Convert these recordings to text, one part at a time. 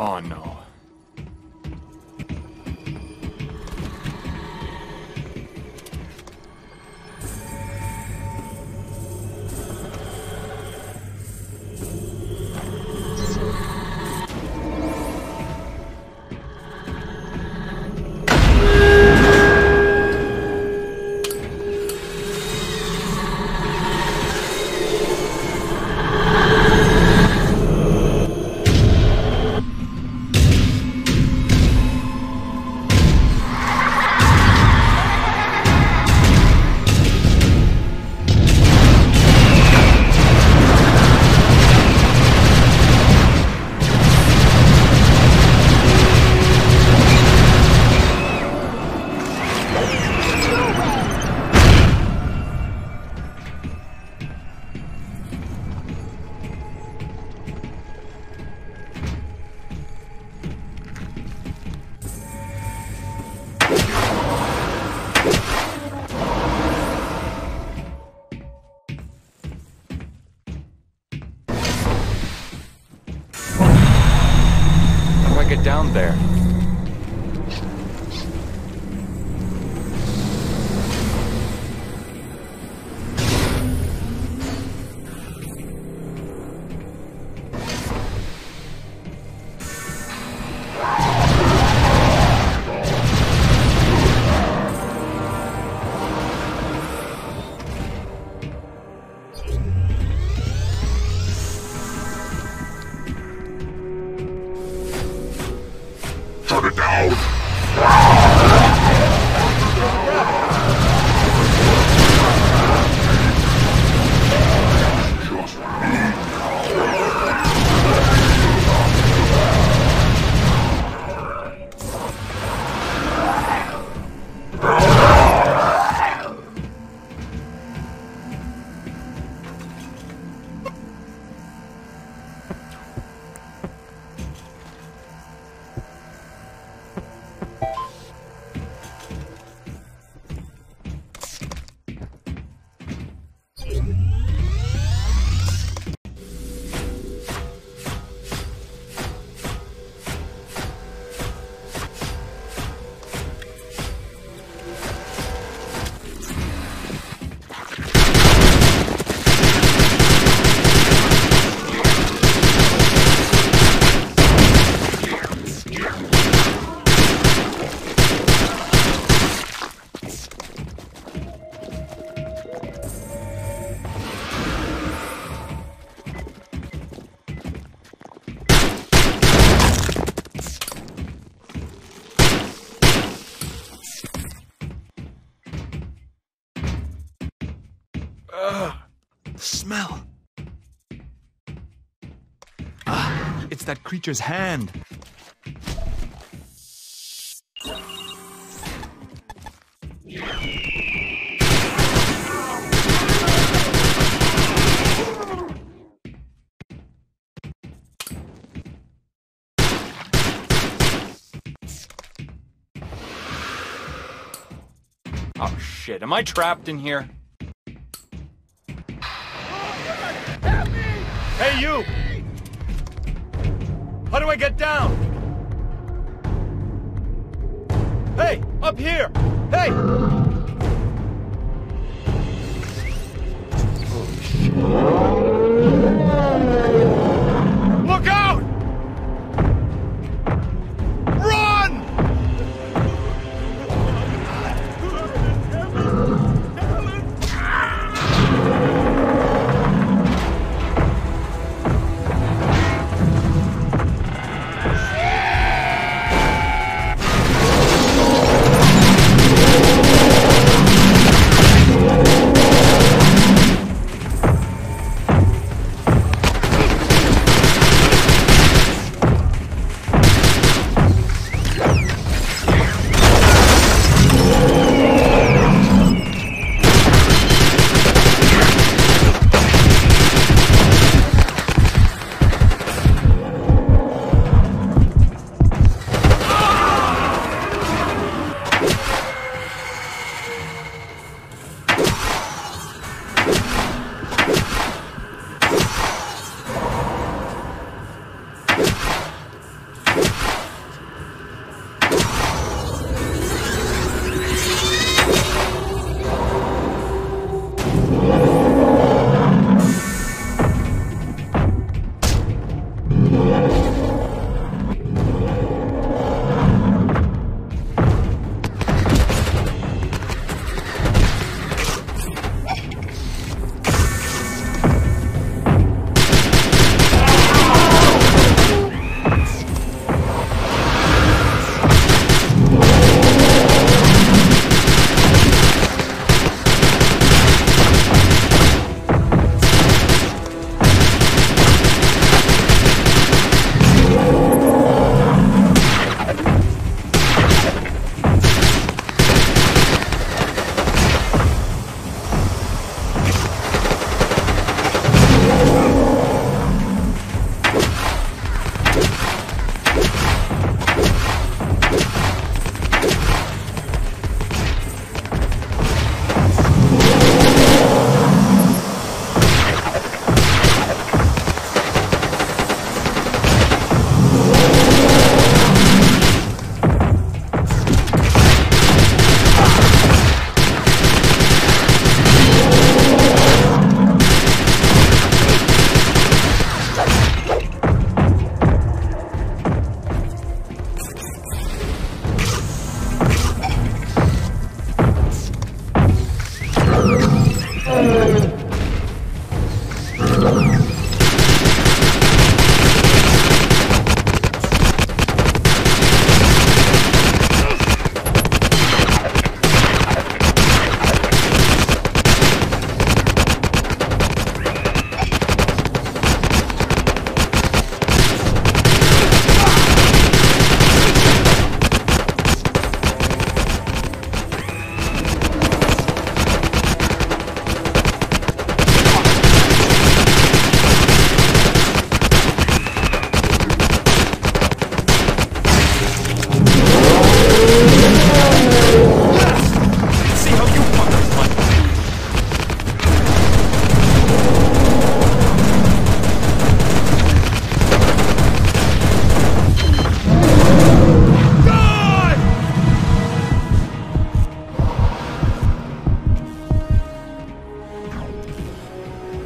Oh no. Get down there? That creature's hand. Oh shit, am I trapped in here? Get down? Hey, up here! Hey!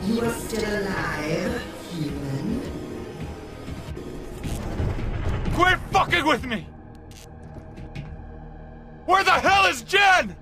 You are still alive, human. Quit fucking with me! Where the hell is Jen?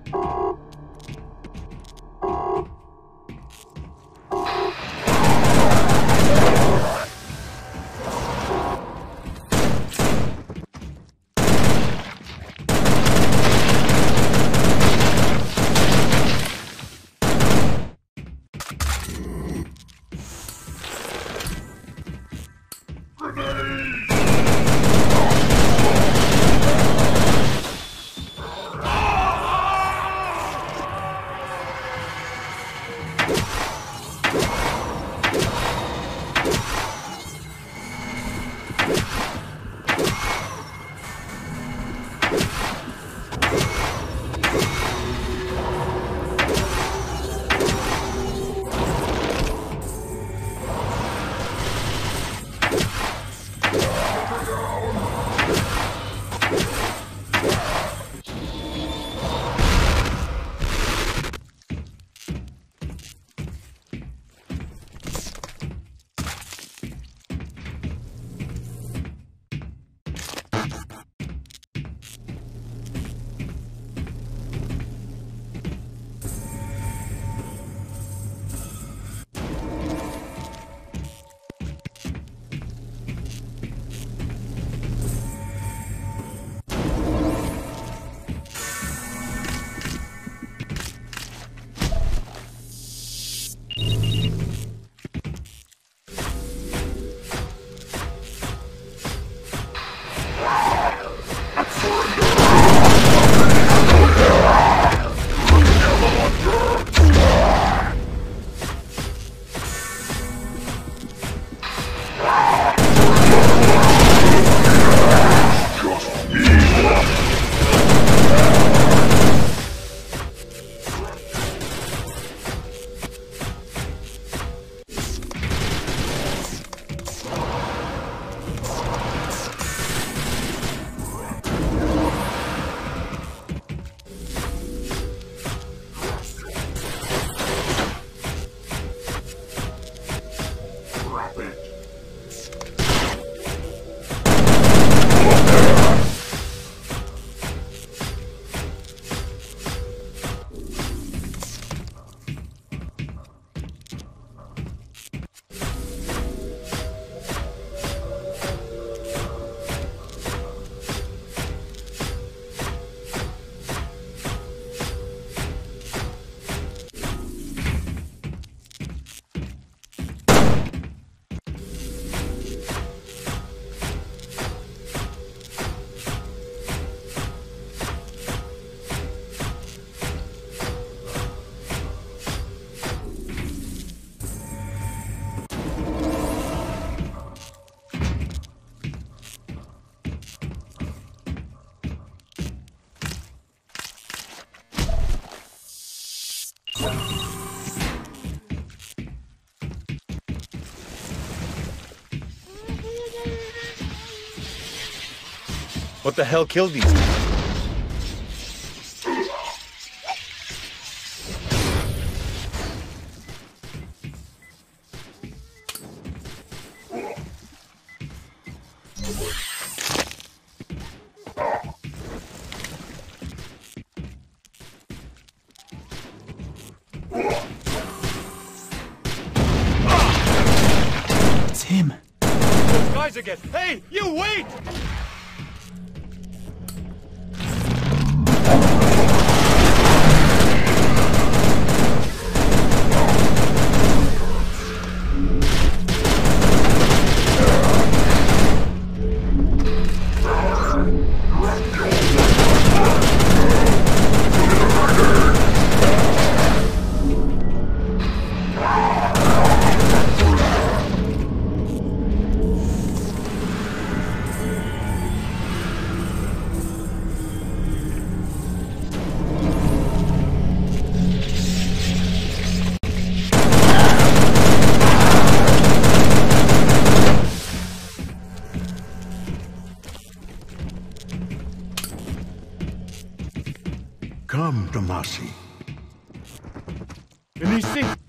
What the hell killed these guys? It's him. Those guys again! Hey, you wait! Me see.